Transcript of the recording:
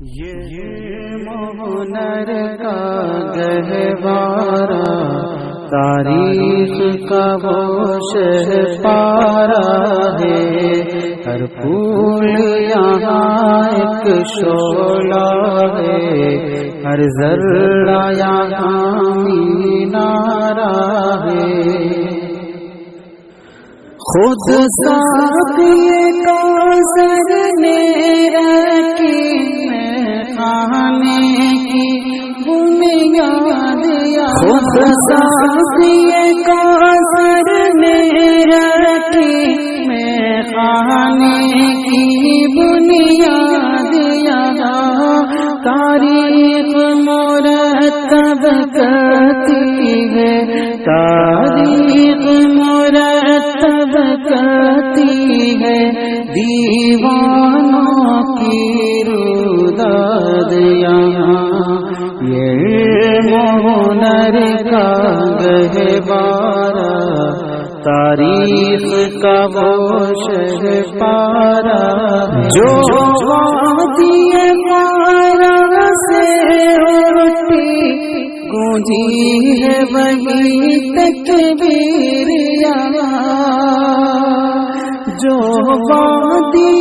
یہ مہنر کا گہوارا تاریخ کا وہ شہ پارا ہے۔ ہر پھول یہاں ایک شولا ہے۔ ہر ذرہ یہاں مینارا ہے۔ خود ساتھی کا سر نے میں کی بنیاد خود ساتھی کا سر نے رکھی میں خانے کی بنیاد یہاں تاریخ مرتب کرتی ہے تاریخ مرتب کرتی ہے دیوانوں یہ مہنر کا گہوارا تاریخ کا وہ شہ پارا جو وادی پارا سے اٹھی گونجی ہے وہی تکبیر یہاں جو وادی